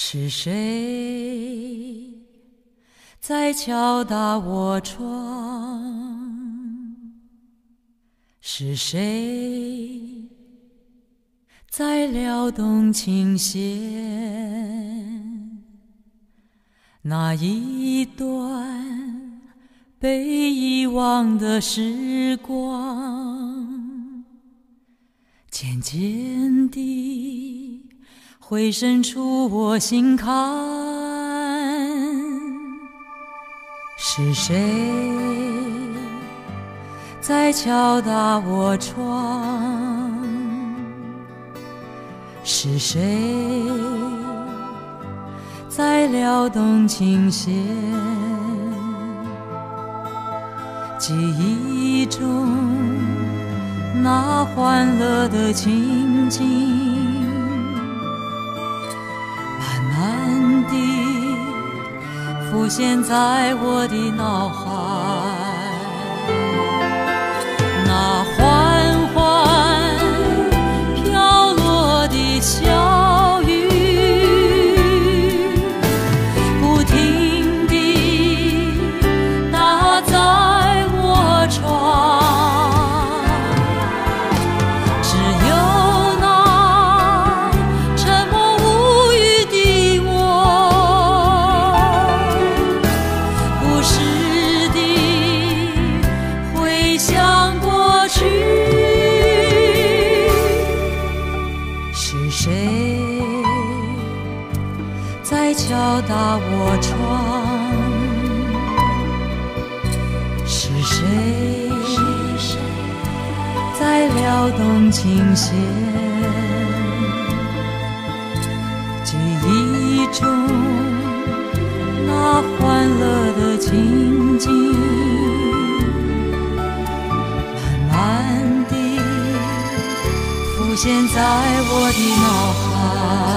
是谁在敲打我窗？是谁在撩动琴弦？那一段被遗忘的时光，渐渐地回伸出我心坎。是谁在敲打我窗？是谁在撩动琴弦？记忆中那欢乐的情景，现在我的脑海。是谁在敲打我窗？是谁在撩动琴弦？记忆中那欢乐的情现在我的脑海。